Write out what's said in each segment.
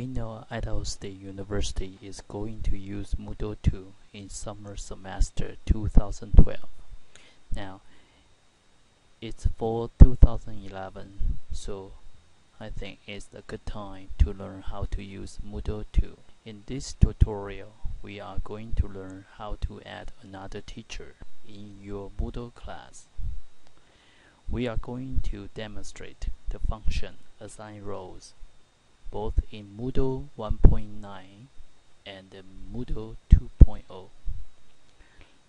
Idaho State University is going to use Moodle 2 in summer semester 2012. Now, it's for 2011, so I think it's a good time to learn how to use Moodle 2. In this tutorial, we are going to learn how to add another teacher in your Moodle class. We are going to demonstrate the function assign roles both in Moodle 1.9 and Moodle 2.0.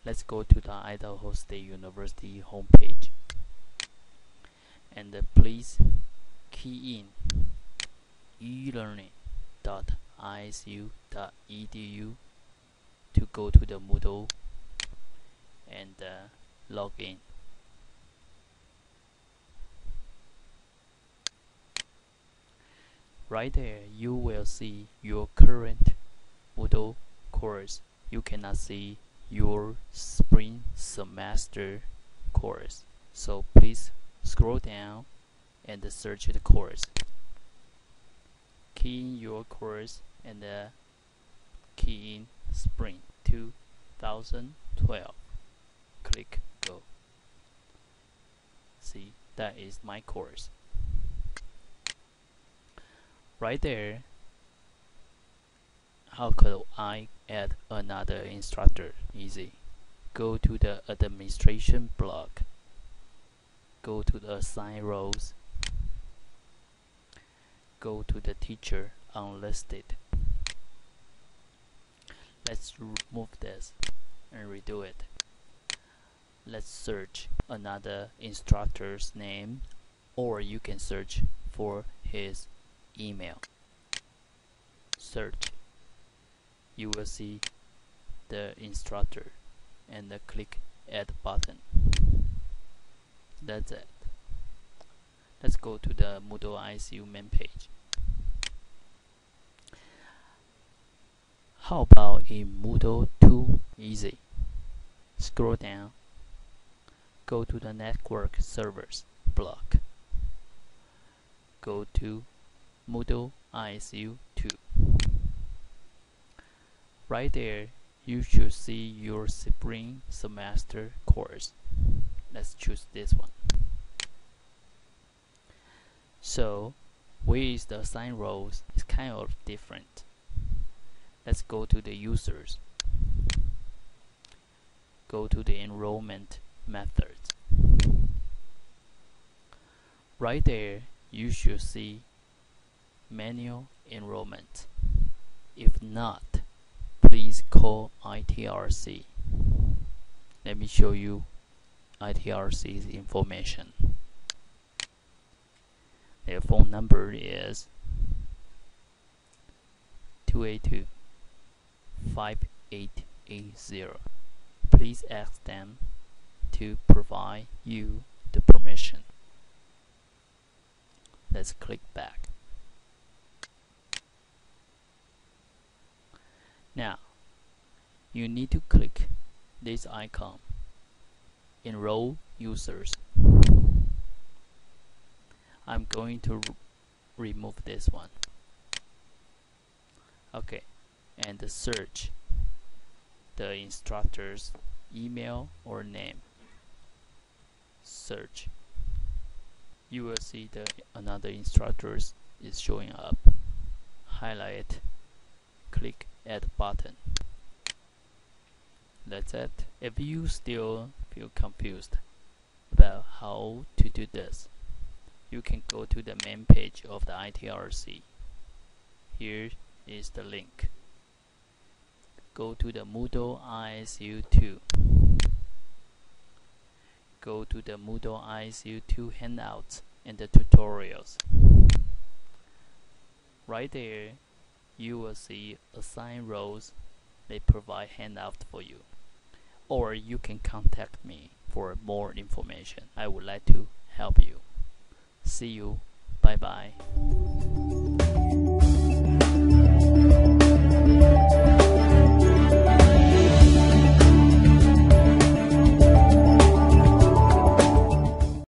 Let's go to the Idaho State University homepage and please key in elearning.isu.edu to go to the Moodle and uh, log in. Right there, you will see your current Moodle course. You cannot see your spring semester course. So please scroll down and search the course. Key in your course and uh, key in spring 2012. Click go. See, that is my course right there. How could I add another instructor? Easy. Go to the administration block. Go to the assign roles. Go to the teacher unlisted. Let's remove this and redo it. Let's search another instructor's name or you can search for his email. Search. You will see the instructor and click add button. That's it. Let's go to the Moodle ISU main page. How about in Moodle 2 easy. Scroll down. Go to the network servers block. Go to Moodle ISU 2. Right there, you should see your spring semester course. Let's choose this one. So, is the assign roles is kind of different. Let's go to the users. Go to the enrollment methods. Right there, you should see manual enrollment. If not, please call ITRC. Let me show you ITRC's information. Their phone number is 282 5880. Please ask them to provide you the permission. Let's click back. Now, you need to click this icon, Enroll Users. I'm going to remove this one. Okay, and search the instructor's email or name. Search. You will see the another instructors is showing up. Highlight, click add button. That's it. If you still feel confused about how to do this, you can go to the main page of the ITRC. Here is the link. Go to the Moodle ISU 2. Go to the Moodle ISU 2 handouts and the tutorials. Right there, you will see assign roles they provide handout for you or you can contact me for more information. I would like to help you. See you. Bye bye